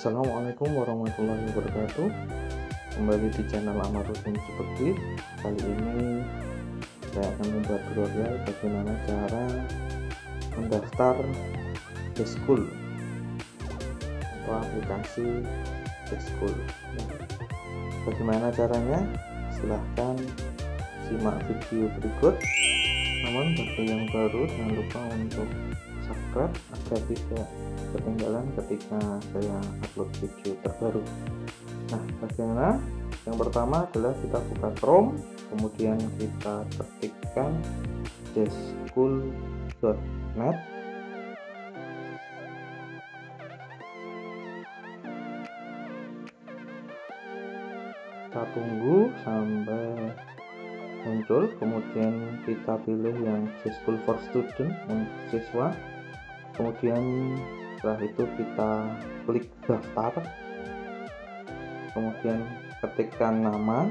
Assalamualaikum warahmatullahi wabarakatuh. Kembali di channel Amarudin Seperti. Kali ini saya akan membuat tutorial bagaimana cara mendaftar school atau aplikasi school. Bagaimana caranya? Silahkan simak video berikut. Namun bagi yang baru jangan lupa untuk subscribe agar tidak ketinggalan ketika saya upload video terbaru. Nah bagaimana? Yang pertama adalah kita buka Chrome kemudian kita ketikkan jschool.net kita tunggu sampai muncul kemudian kita pilih yang school for student untuk siswa kemudian setelah itu kita klik daftar. Kemudian ketikkan nama.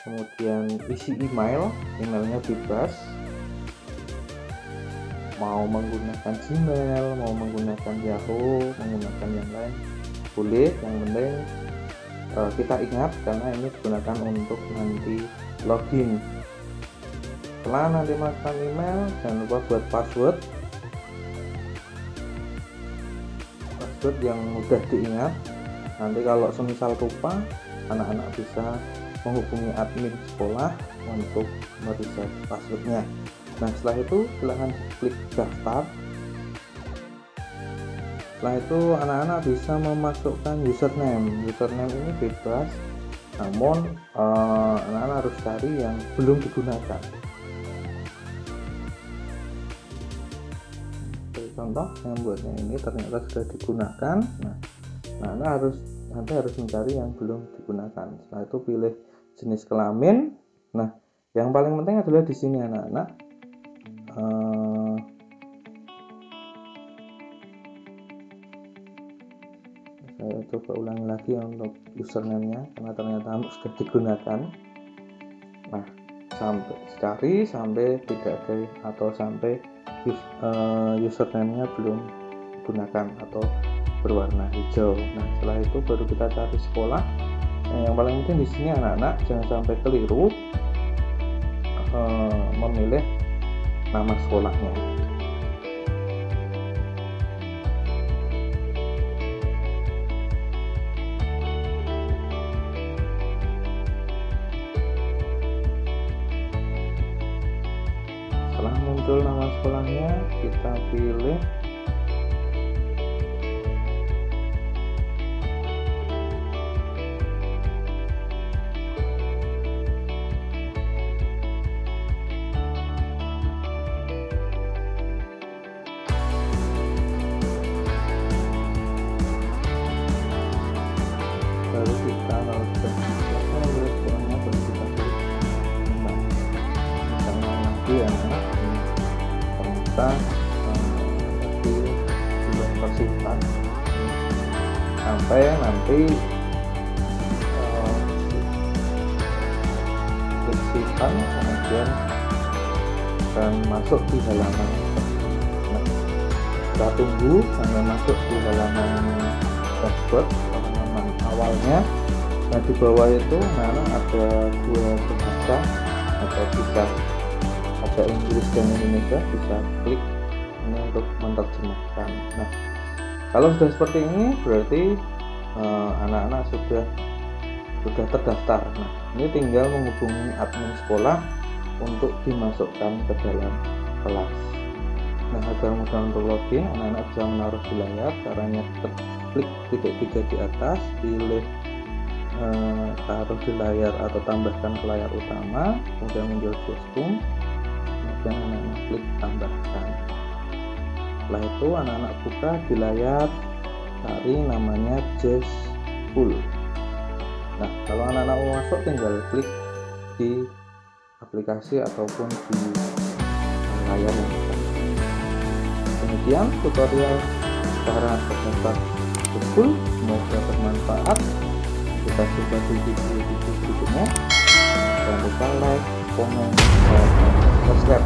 Kemudian isi email emailnya bebas. Mau menggunakan Gmail mau menggunakan Yahoo menggunakan yang lain boleh yang penting uh, kita ingat karena ini digunakan untuk nanti login setelah nanti masukkan email jangan lupa buat password. Password yang mudah diingat. Nanti kalau semisal lupa anak-anak bisa menghubungi admin sekolah untuk mereset passwordnya. Nah setelah itu silahkan klik daftar. Setelah itu anak-anak bisa memasukkan username. Username ini bebas namun eh, anak-anak uh, harus cari yang belum digunakan contoh yang buatnya ini ternyata sudah digunakan. Nah anak-anak harus nanti harus mencari yang belum digunakan. Setelah itu pilih jenis kelamin. Nah yang paling penting adalah di sini anak-anak. Uh, saya coba ulangi lagi untuk username-nya karena ternyata sudah digunakan. Nah sampai cari sampai tidak ada atau sampai uh, username-nya belum digunakan atau berwarna hijau. Nah setelah itu baru kita cari sekolah. Nah, yang paling penting di sini anak-anak jangan sampai keliru uh, memilih nama sekolahnya muncul nama sekolahnya ternyata di universitas sampai nanti kesulitan kemudian akan masuk di halaman. Kita tunggu sampai masuk di halaman dashboard halaman awalnya. Nah di bawah itu nah ada dua bahasa atau bisa ada Inggris dan Indonesia bisa klik ini untuk menerjemahkan. Nah kalau sudah seperti ini berarti anak-anak uh, sudah sudah terdaftar. Nah ini tinggal menghubungi admin sekolah untuk dimasukkan ke dalam kelas. Nah agar mudah untuk login anak-anak bisa menaruh di layar. Caranya klik titik tiga di atas pilih uh, taruh di layar atau tambahkan ke layar utama kemudian muncul kostum anak-anak klik tambahkan. Setelah itu anak-anak buka di layar cari namanya Jazz Pool nah kalau anak-anak mau masuk tinggal klik di aplikasi ataupun di layar yang besar demikian tutorial cara terdaftar Pool semoga bermanfaat. Kita coba di video-video berikutnya. Jangan lupa like, komen, dan subscribe.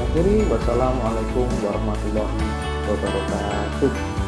Akhiri wassalamualaikum warahmatullahi wabarakatuh